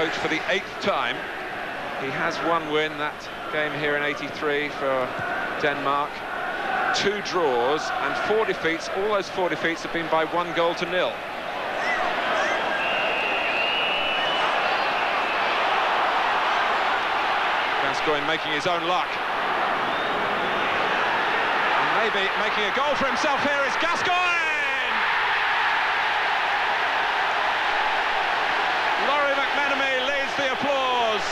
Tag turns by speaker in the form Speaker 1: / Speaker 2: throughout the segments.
Speaker 1: coach for the eighth time. He has one win, that game here in 83 for Denmark. Two draws and four defeats. All those four defeats have been by one goal to nil. Gascoigne making his own luck. And maybe making a goal for himself here is Gascoigne! The applause.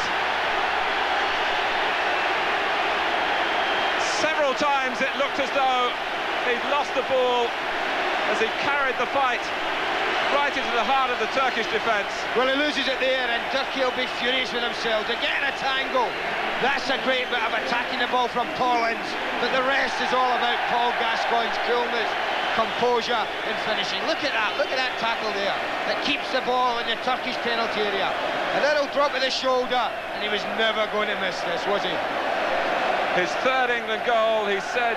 Speaker 1: Several times it looked as though he'd lost the ball as he carried the fight right into the heart of the Turkish defence.
Speaker 2: Well, he loses it there, and Turkey will be furious with themselves. They're getting a tangle. That's a great bit of attacking the ball from Ince, but the rest is all about Paul Gascoigne's coolness, composure, and finishing. Look at that, look at that tackle there. That keeps the ball in the Turkish penalty area. A little drop of the shoulder, and he was never going to miss this, was he?
Speaker 1: His third England goal, he said...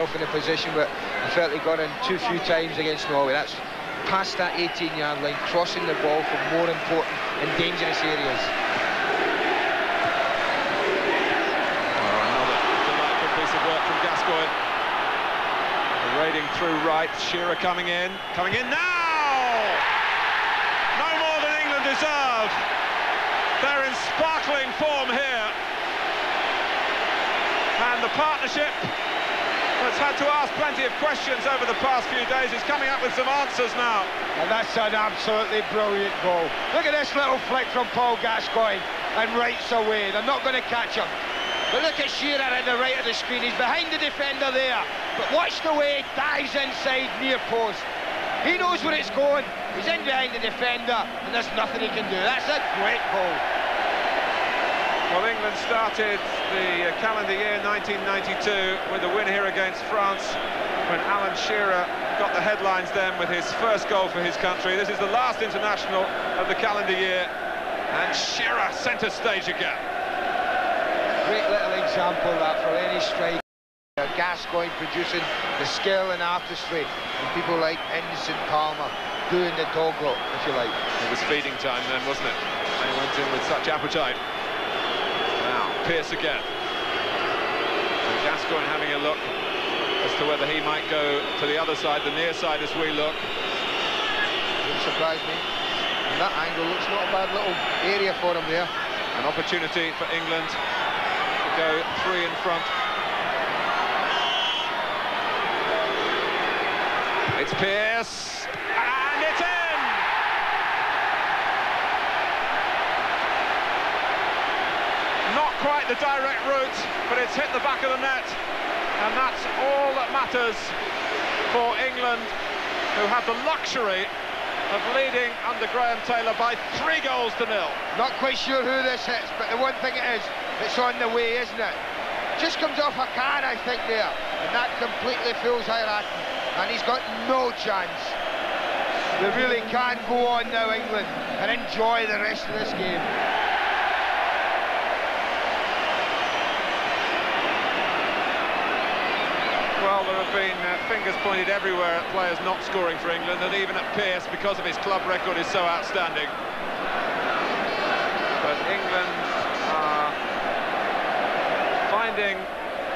Speaker 2: In a position where I felt he got in too few times against Norway. That's past that 18-yard line, crossing the ball from more important and dangerous areas.
Speaker 1: Oh, another delightful piece of work from Gascoigne. Raiding through right, Shearer coming in, coming in now! No more than England deserve. They're in sparkling form here. And the partnership that's had to ask plenty of questions over the past few days is coming up with some answers now.
Speaker 2: And that's an absolutely brilliant goal. Look at this little flick from Paul Gascoigne and rights away. They're not going to catch him. But look at Shearer at the right of the screen. He's behind the defender there. But watch the way he dives inside near post. He knows where it's going. He's in behind the defender and there's nothing he can do. That's a great goal.
Speaker 1: Well, England started the uh, calendar year 1992 with a win here against France when Alan Shearer got the headlines then with his first goal for his country. This is the last international of the calendar year, and Shearer centre stage again.
Speaker 2: Great little example that for any striker. Gascoigne producing the skill and artistry, and people like Ince and Palmer doing the dog look, if you like.
Speaker 1: It was feeding time then, wasn't it? They went in with such appetite. Now, Pearce again. And Gascoigne having a look as to whether he might go to the other side, the near side as we look.
Speaker 2: Wouldn't surprise me. And that angle looks not a bad little area for him there.
Speaker 1: An opportunity for England to go three in front. It's Pearce. quite the direct route, but it's hit the back of the net. And that's all that matters for England, who have the luxury of leading under Graham Taylor by three goals to nil.
Speaker 2: Not quite sure who this hits, but the one thing it is, it's on the way, isn't it? Just comes off a can, I think, there. And that completely fools Hayrettin. And he's got no chance. They really can go on now, England, and enjoy the rest of this game.
Speaker 1: Well, there have been uh, fingers pointed everywhere at players not scoring for England, and even at Pearce, because of his club record, is so outstanding. But England are finding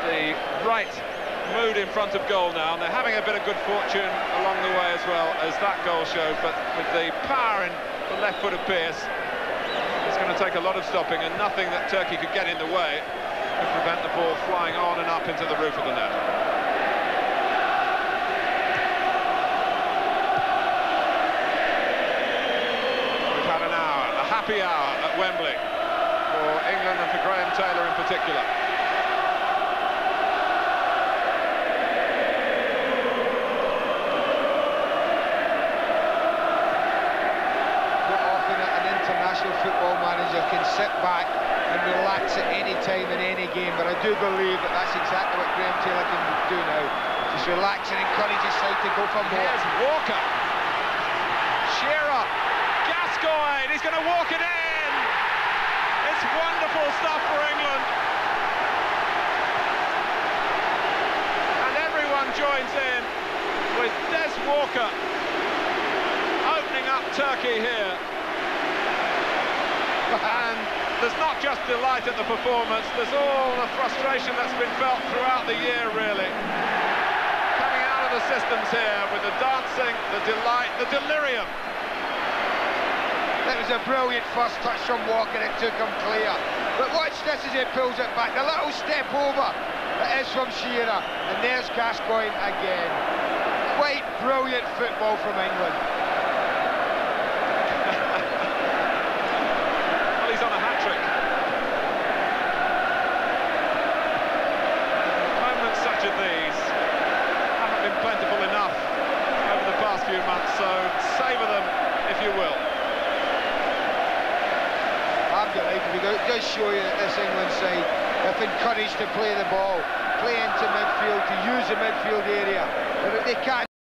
Speaker 1: the right mood in front of goal now, and they're having a bit of good fortune along the way as well as that goal showed, but with the power in the left foot of Pearce, it's going to take a lot of stopping, and nothing that Turkey could get in the way could prevent the ball flying on and up into the roof of the net. Happy hour at Wembley for England and for Graham Taylor in particular.
Speaker 2: Not often an international football manager can sit back and relax at any time in any game, but I do believe that that's exactly what Graham Taylor can do now. Just relax and encourage his side to go for more.
Speaker 1: Here's Walker. Shearer Gascoigne, he's going to walk it in. It's wonderful stuff for England. And everyone joins in with Des Walker opening up Turkey here. and there's not just delight at the performance, there's all the frustration that's been felt throughout the year, really. Coming out of the systems here with the dancing, the delight, the delirium.
Speaker 2: That was a brilliant first touch from Walker, it took him clear. But watch this as he pulls it back, a little step over. It is from Shearer, and there's Gascoigne again. Quite brilliant football from England.
Speaker 1: well, he's on a hat-trick. Moments such as these haven't been plentiful enough over the past few months, so savour them if you will.
Speaker 2: I'm delighted because it does show you that this England side have encouraged to play the ball, play into midfield, to use the midfield area. But they can't